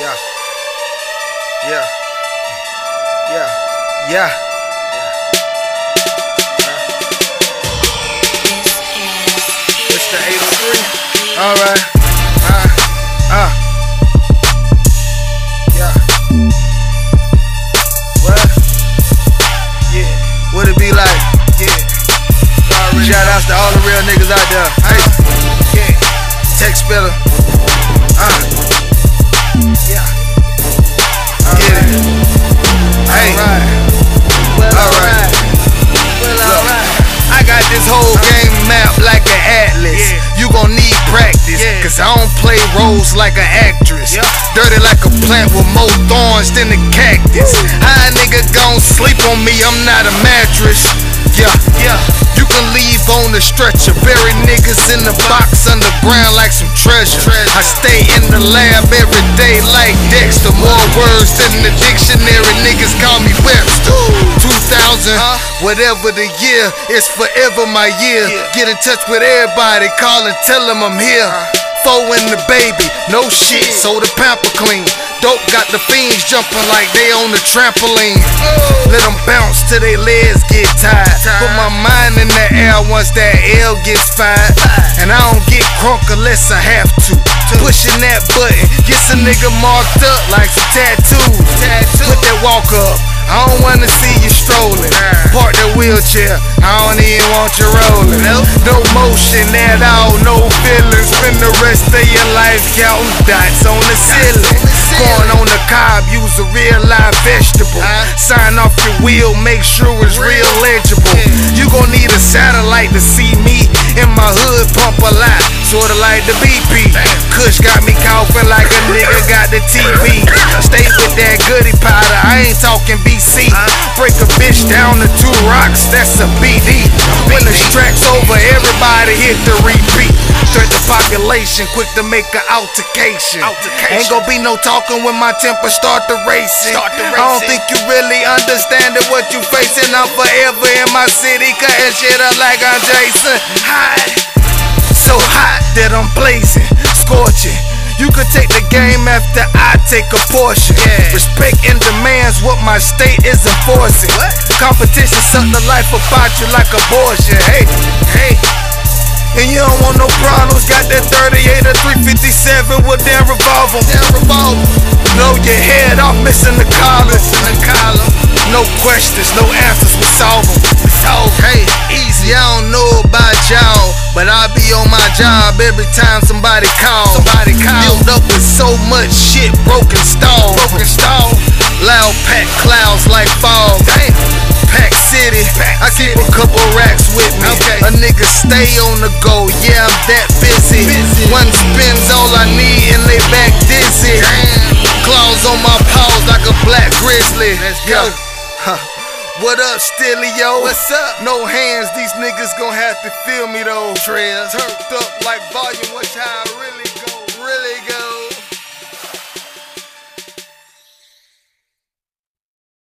Yeah. Yeah. Yeah. Yeah. It's the 83. Alright. Uh. Uh. Yeah. What? Yeah. What it be like? Yeah. Shout outs to all the real niggas out there. Hey. Yeah. Tek-Spitta. Cause I don't play roles like an actress. Dirty like a plant with more thorns than a cactus. A nigga gon' sleep on me? I'm not a mattress. Yeah, yeah. You can leave on the stretcher. Bury niggas in the box underground like some treasure. I stay in the lab every day like Dexter. More words than the dictionary. Niggas call me Webster. 2000, whatever the year, it's forever my year. Get in touch with everybody, call and tell them I'm here. Four in the baby, no shit, so the pamper clean. Dope got the fiends jumping like they on the trampoline. Let them bounce till they legs get tired. Put my mind in the air once that L gets fired. And I don't get crunk unless I have to. Pushing that button gets a nigga marked up like some tattoos. Put that walk up. I don't wanna see you strolling. Park the wheelchair. I don't even want you rolling. No motion at all, no Spend the rest of your life counting dots on the ceiling. Corn on the cob, use a real live vegetable. Sign off your wheel, make sure it's real legible. You gon' need a satellite to see me in my hood pump a lot, sorta like the BP. Kush got me coughing like a nigga got the TV. Stay with that goody powder, I ain't talking BC. Break a bitch down to two rocks, that's a BD. When the track's over, everybody hit the repeat. Population, quick to make an altercation. Ain't gonna be no talking when my temper start to racing. I don't think you really understanding what you facing. I'm forever in my city, cutting shit up like I'm Jason. Hot, so hot that I'm blazing, scorching. You could take the game after I take a portion. Respect and demands what my state is enforcing. Competition suck the life about you like abortion. Hey, hey. And you don't want no problems. Got that 38 or 357 with damn revolver. Damn revolver. Blow your head off, missing the collar. No questions, no answers. We solve them. We solve. Hey, easy. I don't know about y'all, but I be on my job every time somebody calls. Somebody I keep a couple racks with me. A nigga stay on the go, yeah, I'm that busy. One spins all I need and lay back dizzy. Claws on my paws like a black grizzly. Let's Yo, huh. What up, Stilly, yo? What's up? No hands, these niggas gon' have to feel me though. Trails, turned up like volume, I really